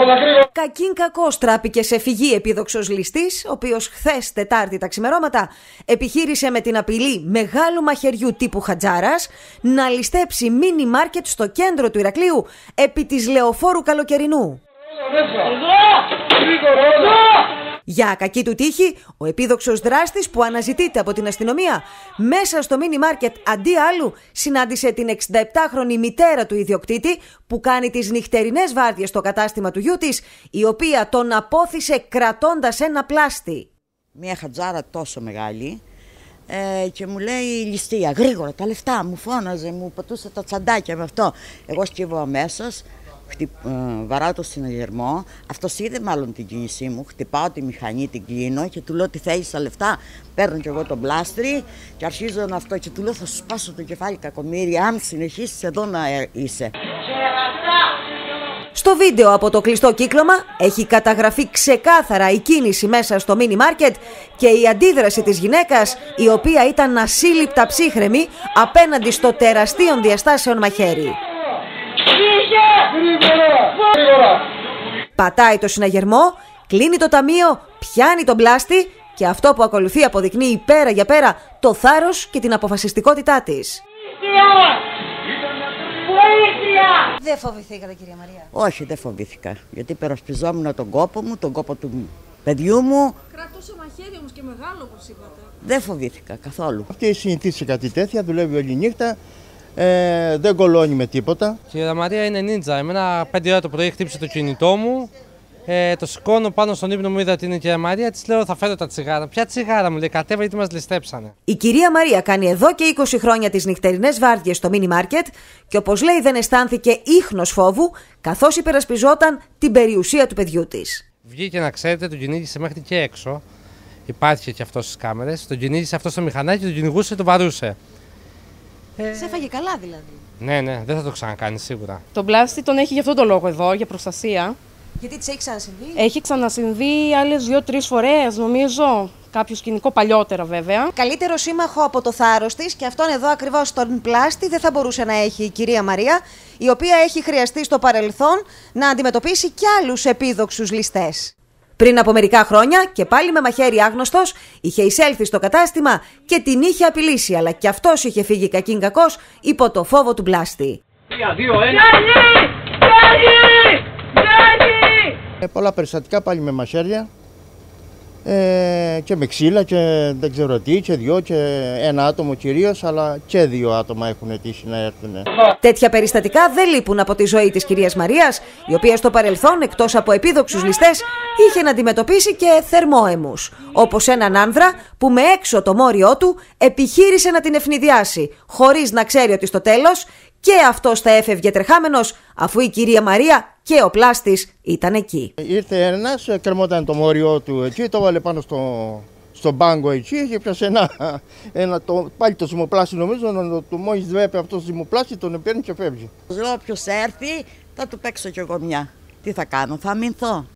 Όλα γρήγορα. Κακήν κακός τράπηκε σε φυγή επίδοξος ληστής, ο οποίος χθες Τετάρτη τα ξημερώματα επιχείρησε με την απειλή μεγάλου μαχαιριού τύπου Χατζάρας να ληστέψει μίνι μάρκετ στο κέντρο του Ηρακλείου επί της λεωφόρου καλοκαιρινού. Γρήγορα όλα. Για κακή του τύχη, ο επίδοξος δράστης που αναζητείται από την αστυνομία μέσα στο μίνι μάρκετ αντί άλλου συνάντησε την 67χρονη μητέρα του ιδιοκτήτη που κάνει τις νυχτερινές βάρδιες στο κατάστημα του γιού της, η οποία τον απόθυσε κρατώντας ένα πλάστη. Μια χατζάρα τόσο μεγάλη ε, και μου λέει ληστεία, γρήγορα τα λεφτά, μου φώναζε, μου πατούσε τα τσαντάκια με αυτό. Εγώ σκύβω αμέσως, χτυ, ε, βαράω το συναγερμό, αυτός είδε μάλλον την κίνησή μου, χτυπάω τη μηχανή, την κλείνω και του λέω τι θέλεις τα λεφτά, παίρνω κι εγώ τον πλάστρι και αρχίζω να αυτό και του λέω θα σου σπάσω το κεφάλι κακομύρι, αν συνεχίσεις εδώ να ε, είσαι. Στο βίντεο από το κλειστό κύκλωμα έχει καταγραφεί ξεκάθαρα η κίνηση μέσα στο μίνι μάρκετ και η αντίδραση της γυναίκας η οποία ήταν ασύλληπτα ψύχρεμη απέναντι στο τεραστίων διαστάσεων μαχαίρι. Γρήγορα. Γρήγορα. Πατάει το συναγερμό, κλείνει το ταμείο, πιάνει τον πλάστη και αυτό που ακολουθεί αποδεικνύει πέρα για πέρα το θάρρος και την αποφασιστικότητά της. Δεν φοβηθήκατε κυρία Μαρία. Όχι, δεν φοβήθηκα, γιατί υπερασπιζόμουν τον κόπο μου, τον κόπο του παιδιού μου, Κρατούσε μαχαίρι όμως και μεγάλο όπως είπατε. δεν φοβήθηκα καθόλου. Αυτή συνηθίσει κάτι τέτοια, δουλεύει όλη νύχτα, ε, δεν κολώνει με τίποτα. Η κυρία Μαρία είναι νίντζα. Εμένα 5 ώρα το πρωί χτύπησε το κινητό μου. Ε, το σηκώνω πάνω στον ύπνο μου, είδα ότι είναι η κυρία Μαρία. Της λέω: Θα φέρω τα τσιγάρα. Ποια τσιγάρα μου λέει: Κατέβα γιατί μας ληστέψανε. Η κυρία Μαρία κάνει εδώ και 20 χρόνια τις νυχτερινές βάρδιες στο μίνι μάρκετ και όπως λέει δεν αισθάνθηκε ίχνος φόβου καθώς υπερασπιζόταν την περιουσία του παιδιού της. Βγήκε να ξέρετε, τον κυνήγησε μέχρι και έξω. Υπάρχει και αυτός στις κάμερες. Τον κυνήγησε αυτός στο μηχανάκι, τον κυνηγούσε, τον βαρούσε. Σε έφαγε καλά δηλαδή. Ναι, ναι, δεν θα το ξανακάνει σίγουρα. Τον πλάστη τον έχει για αυτόν τον λόγο εδώ, για προστασία. Γιατί της έχει ξανασυμβεί; Έχει ξανασυμβεί άλλες δύο-τρεις φορές, νομίζω. Κάποιο σκηνικό παλιότερα βέβαια. Καλύτερο σύμμαχο από το θάρρος της και αυτόν εδώ ακριβώς τον πλάστη δεν θα μπορούσε να έχει η κυρία Μαρία, η οποία έχει χρειαστεί στο παρελθόν να αντιμετωπίσει κι άλλους επίδοξους ληστές. Πριν από μερικά χρόνια και πάλι με μαχαίρι άγνωστος είχε εισέλθει στο κατάστημα και την είχε απειλήσει αλλά κι αυτός είχε φύγει κακήν κακός υπό το φόβο του μπλάστη. Ε, πολλά περιστατικά πάλι με μαχαίρια ε, και με ξύλα και δεν ξέρω τι και δυο και ένα άτομο κυρίως αλλά και δύο άτομα έχουν αιτήσει να έρθουν. Τέτοια περιστατικά δεν λείπουν από τη ζωή της κυρίας Μαρίας, η οποία στο παρελθόν εκτός από επίδοξους ληστές είχε να αντιμετωπίσει και θερμόαιμους, όπως έναν άνδρα που με έξω το μόριό του επιχείρησε να την ευνηδιάσει, χωρίς να ξέρει ότι στο τέλος και αυτός θα έφευγε τρεχάμενος, αφού η κυρία Μαρία και ο πλάστης ήταν εκεί. Ήρθε ένας, ε, κρεμόταν το μόριό του εκεί, το βάλε πάνω στο, στον πάγκο εκεί και πιάσε ένα, ένα το, πάλι το ζυμοπλάστη νομίζω, να το, το μόλις βλέπει αυτός το ζυμοπλάστη τον παίρνει και φεύγει. Λέω όποιος έρθει θα του παίξω κι εγώ μια. Τι θα κάνω, θα αμυνθώ.